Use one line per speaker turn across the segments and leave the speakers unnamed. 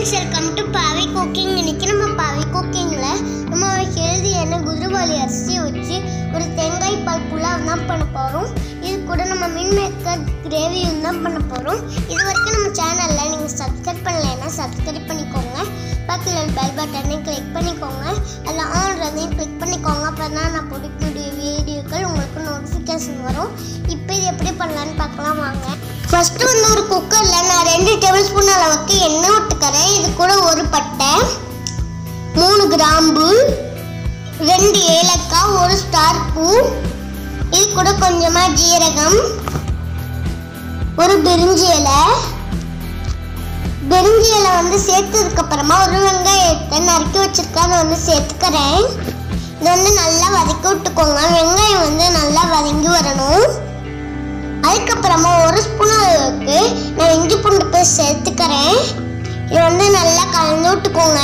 Friends welcome to Paavai cooking இன்னைக்கு நம்ம பாவை குக்கிங்கில் நம்ம ஹெல்தியான குதிரவாளி அரிசி வச்சு ஒரு தேங்காய் பால் புலாவ் தான் பண்ண போகிறோம் இது கூட நம்ம மின் மேக்கர் கிரேவியும் தான் பண்ண போகிறோம் இது வரைக்கும் நம்ம சேனலில் நீங்கள் சப்ஸ்கிரைப் பண்ணலைன்னா சப்ஸ்கிரைப் பண்ணிக்கோங்க பக்கத்தில் பெல் பட்டனையும் கிளிக் பண்ணிக்கோங்க அதில் ஆன்றதையும் கிளிக் பண்ணிக்கோங்க அப்போ தான் நான் பிடிக்க நோட்டிஃபிகேஷன் வரும். இப்போ இது எப்படி பண்ணலான்னு பார்க்கலாம் வாங்க. ஃபஸ்ட்டு வந்து ஒரு குக்கரில் நான் ரெண்டு டேபிள் ஸ்பூன் அளவுக்கு எண்ணெய் விட்டுக்கிறேன் இது கூட ஒரு பட்டை மூணு கிராம்பு ரெண்டு ஏலக்காய் ஒரு ஸ்டார் பூ இது கூட கொஞ்சமாக ஜீரகம் ஒரு பிரிஞ்சி இலை. பிரிஞ்சி இலை வந்து சேர்த்ததுக்கு அப்புறமா ஒரு வெங்காயத்தை நறுக்கி வச்சிருக்கேன். அதை வந்து சேர்த்துக்கிறேன். இது வந்து நல்லா வதக்கி விட்டுக்கோங்க. வெங்காயம் வந்து நல்லா வதங்கி வரணும். அதுக்கப்புறமா ஒரு ஸ்பூன் அளவுக்கு நான் இஞ்சி பூண்டு பேஸ்ட் சேர்த்துக்கிறேன். இது வந்து நல்லா கலந்து விட்டுக்கோங்க.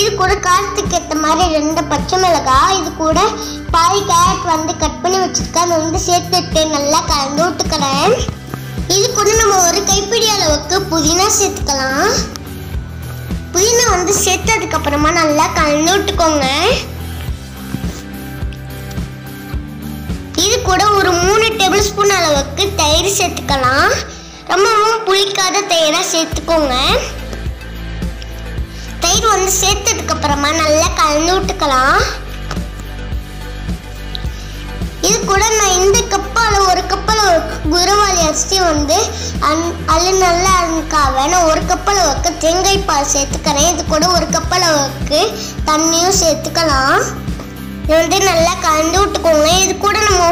இது கூட காரத்துக்கு ஏற்ற மாதிரி ரெண்டு பச்சை மிளகாய் இது கூட பாதி கேரட் வந்து கட் பண்ணி வச்சுருக்கேன். அதை வந்து சேர்த்துட்டு நல்லா கலந்து விட்டுக்கிறேன். இது கூட நம்ம ஒரு கைப்பிடி அளவுக்கு புதினா சேர்த்துக்கலாம். புதினா வந்து சேர்த்ததுக்கு அப்புறமா நல்லா கலந்து விட்டுக்கோங்க. இது கூட ஒரு மூணு டேபிள் ஸ்பூன் அளவுக்கு தயிர் சேர்த்துக்கலாம். ரொம்பவும் புளிக்காத தயிராக சேர்த்துக்கோங்க. தயிர் வந்து சேர்த்ததுக்கு அப்புறமா நல்லா கலந்து விட்டுக்கலாம். இது கூட நான் கப்பால் குருவாளி அரிசி வந்து அந் அது நல்லா இருக்காவ நான் ஒரு கப்பல் அளவுக்கு தேங்காய் பால் சேர்த்துக்கிறேன். இது கூட ஒரு கப்பல் அளவுக்கு தண்ணியும் சேர்த்துக்கலாம். இது வந்து நல்லா கலந்து விட்டுக்கோங்க. இது கூட நம்ம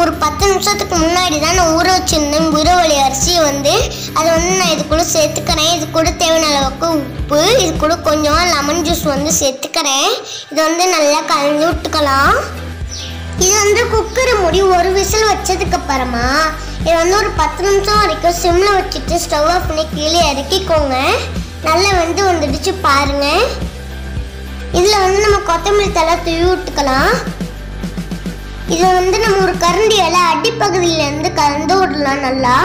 ஒரு பத்து நிமிஷத்துக்கு முன்னாடி தான் நான் ஊற வச்சுருந்தேன் குருவலி அரிசி வந்து அதை வந்து நான் இதுக்குள்ளே சேர்த்துக்கிறேன். இது கூட தேவையான அளவுக்கு உப்பு இது கூட கொஞ்சமாக லெமன் ஜூஸ் வந்து சேர்த்துக்கிறேன். இது வந்து நல்லா கலந்து விட்டுக்கலாம். இது வந்து குக்கரை மூடி ஒரு விசில் வச்சதுக்கு அப்புறமா இது வந்து ஒரு பத்து நிமிஷம் வரைக்கும் சிம்மில் வச்சுட்டு ஸ்டவ் ஆஃப் பண்ணி கீழே இறக்கிக்கோங்க. நல்லா வந்து வந்துடுச்சு பாருங்கள் இதில் வந்து நம்ம கொத்தமல்லி தலை தூவி விட்டுக்கலாம். இதை வந்து நம்ம ஒரு கரண்டியால் அடிப்பகுதியிலேருந்து கலந்து விடலாம் நல்லா.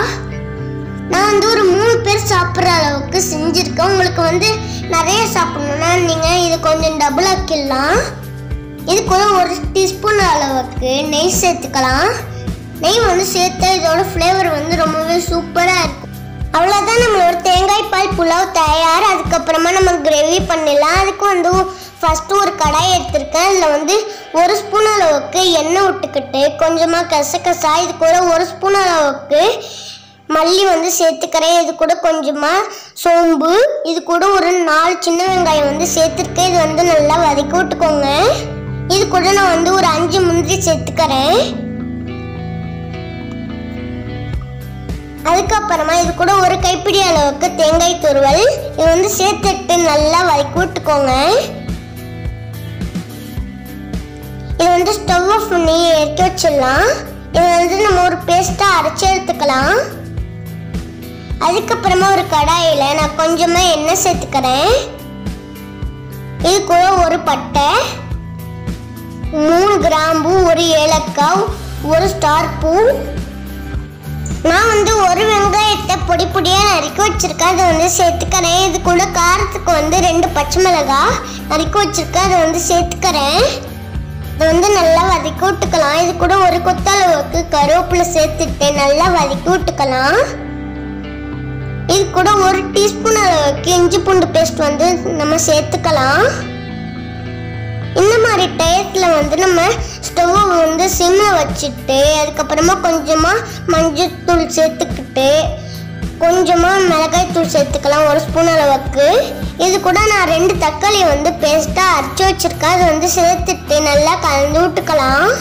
நான் வந்து ஒரு மூணு பேர் சாப்பிட்ற அளவுக்கு செஞ்சுருக்கேன். உங்களுக்கு வந்து நிறைய சாப்பிட்ணுன்னா நீங்கள் இது கொஞ்சம் டபுள் ஆக்கிடலாம். இது கூட ஒரு டீஸ்பூன் அளவுக்கு நெய் சேர்த்துக்கலாம். நெய் வந்து சேர்த்தா இதோட ஃப்ளேவர் வந்து ரொம்பவே சூப்பராக இருக்கும். அவ்வளோதான் நம்மளோட தேங்காய் பால் புலாவ் தயார். அதுக்கப்புறமா நம்ம கிரேவி பண்ணிடலாம். அதுக்கு வந்து ஃபஸ்ட்டு ஒரு கடாய் எடுத்திருக்கேன். அதில் வந்து ஒரு ஸ்பூன் அளவுக்கு எண்ணெய் விட்டுக்கிட்டு கொஞ்சமாக கசகசா இது கூட ஒரு ஸ்பூன் அளவுக்கு மல்லி வந்து சேர்த்துக்கிறேன். இது கூட கொஞ்சமாக சோம்பு இது கூட ஒரு நாலு சின்ன வெங்காயம் வந்து சேர்த்துருக்கேன். இது வந்து நல்லா வதக்கி விட்டுக்கோங்க. இது கூட நான் வந்து ஒரு அஞ்சு முந்திரி சேர்த்துக்கிறேன். அதுக்கப்புறமா இது கூட ஒரு கைப்பிடி அளவுக்கு தேங்காய் துருவல். இது வந்து சேர்த்துட்டு நல்லா வதக்கி விட்டுக்கோங்க. இது வந்து ஸ்டவ் ஆஃப் பண்ணி இறக்கி வச்சிடலாம். இது வந்து நம்ம ஒரு பேஸ்ட்டாக அரைச்சி எடுத்துக்கலாம். அதுக்கப்புறமா ஒரு கடாயில் நான் கொஞ்சமாக எண்ணெய் சேர்த்துக்கிறேன். இது கூட ஒரு பட்டை. மூணு கிராம்பு ஒரு ஏலக்காய் ஒரு ஸ்டார் பூ. நான் வந்து ஒரு வெங்காயத்தை பொடி பொடியாக நறுக்கி வச்சிருக்கேன். அதை வந்து சேர்த்துக்கிறேன். இது கூட காரத்துக்கு வந்து ரெண்டு பச்சை மிளகாய் நறுக்கி வச்சிருக்கேன். அதை வந்து சேர்த்துக்கிறேன். இதை வந்து நல்லா வதக்கி விட்டுக்கலாம். இது கூட ஒரு கொத்தளவுக்கு கருவேப்பிலை சேர்த்துட்டு நல்லா வதக்கி விட்டுக்கலாம். இது கூட ஒரு டீஸ்பூன் அளவுக்கு இஞ்சி பூண்டு பேஸ்ட் வந்து நம்ம சேர்த்துக்கலாம். இந்த மாதிரி டயத்தில் வந்து நம்ம ஸ்டவ்வை வந்து சிம்மில் வச்சுட்டு அதுக்கப்புறமா கொஞ்சமாக மஞ்சத்தூள் சேர்த்துக்கிட்டு கொஞ்சமாக மிளகாய் தூள் சேர்த்துக்கலாம் ஒரு ஸ்பூன் அளவுக்கு. இது கூட நான் ரெண்டு தக்காளி வந்து பேஸ்ட்டாக அரைச்சி வச்சுருக்கேன். அதை வந்து சேர்த்துட்டு நல்லா கலந்து விட்டுக்கலாம்.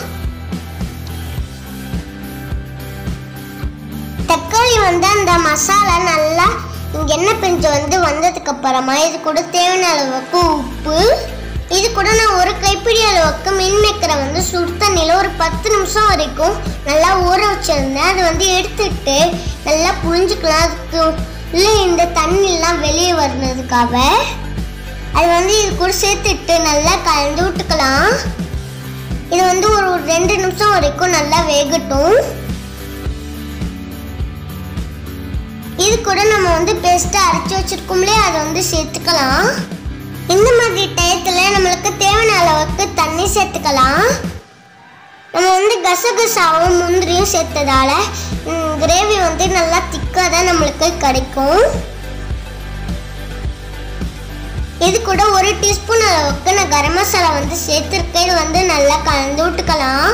தக்காளி வந்து அந்த மசாலா நல்லா எண்ணெய் பிஞ்சு வந்து வந்ததுக்கு அப்புறமா இது கூட தேவையான அளவுக்கு உப்பு கைப்பிடி மின் மேக்கரை வந்து சுடு தண்ணியில் ஒரு பத்து நிமிஷம் வரைக்கும் நல்லா ஊற வச்சுருந்தேன். அதை வந்து எடுத்துட்டு நல்லா புழிஞ்சுக்கலாம். அதுக்கு இல்லை இந்த தண்ணிலாம் வெளியே வர்றதுக்காக அது வந்து இது கூட சேர்த்துட்டு நல்லா கலந்து விட்டுக்கலாம். இது வந்து ஒரு ரெண்டு நிமிஷம் வரைக்கும் நல்லா வேகட்டும். இது கூட நம்ம வந்து பெஸ்ட்டாக அரைச்சி வச்சிருக்கோம்லே அதை வந்து சேர்த்துக்கலாம். இந்த மாதிரி டயத்தில் நம்மளுக்கு தேவையான அளவுக்கு தண்ணி சேர்த்துக்கலாம். நம்ம வந்து கசகசாவும் முந்திரியும் சேர்த்ததால கிரேவி வந்து நல்லா திக்காக தான் நம்மளுக்கு கிடைக்கும். இது கூட ஒரு டீஸ்பூன் அளவுக்கு நான் கரம் மசாலா வந்து சேர்த்துருக்கேன். வந்து நல்லா கலந்து விட்டுக்கலாம்.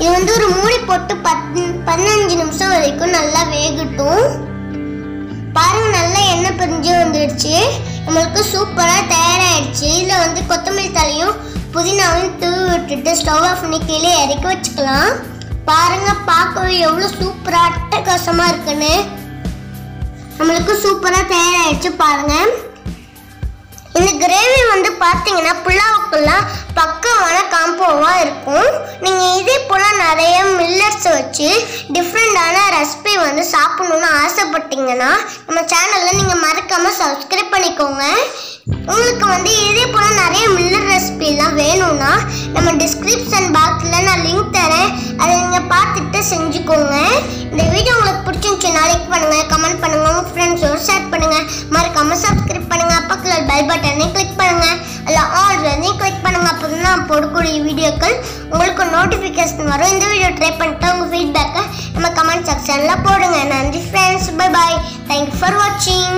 இது வந்து ஒரு மூடி போட்டு பத் பதினஞ்சு நிமிஷம் வரைக்கும் நல்லா வேகட்டும். பாருங்க நல்லா எண்ணெய் பிரிஞ்சு வந்துடுச்சு நம்மளுக்கு சூப்பராக தயாராகிடுச்சு இதில் வந்து கொத்தமல்லி தலையும் புதினாவையும் தூவி விட்டுட்டு ஸ்டவ் ஆஃப் பண்ணி கீழே இறக்கி வச்சுக்கலாம். பாருங்கள் பார்க்கவே எவ்வளோ சூப்பராக அட்டகாசமாக இருக்குன்னு. நம்மளுக்கு சூப்பராக தயாராகிடுச்சு பாருங்கள் கிரேவி வந்து பார்த்தீங்கன்னா புலாவுக்குலாம் பக்கமான காம்போவாக இருக்கும். நீங்கள் இதே போல் நிறைய மில்லட்ஸ் வச்சு டிஃப்ரெண்டான ரெசிபி வந்து சாப்பிடணுன்னு ஆசைப்பட்டீங்கன்னா நம்ம சேனலில் நீங்கள் மறக்காமல் சப்ஸ்கிரைப் பண்ணிக்கோங்க. உங்களுக்கு வந்து இதே போல் நிறைய மில்லட் ரெசிபிலாம் வேணும்னா நம்ம டிஸ்கிரிப்ஷன் பாக்ஸில் நான் லிங்க் தரேன். அதை நீங்கள் பார்த்துட்டு செஞ்சுக்கோங்க. இந்த வீடியோ உங்களுக்கு பிடிச்சிருந்துச்சுன்னா லைக் பண்ணுங்கள் கமெண்ட் பண்ணுங்கள் உங்கள் ஃப்ரெண்ட்ஸோட ஷேர் பண்ணுங்கள் மறக்க வீடியோக்கள் உங்களுக்கு நோட்டிஃபிகேஷன் வரும். இந்த வீடியோ ட்ரை பண்ணிட்டு உங்கள் ஃபீட்பேக்கை நம்ம கமெண்ட் செக்ஷனில் போடுங்க. நன்றி friends bye bye thank you for வாட்சிங்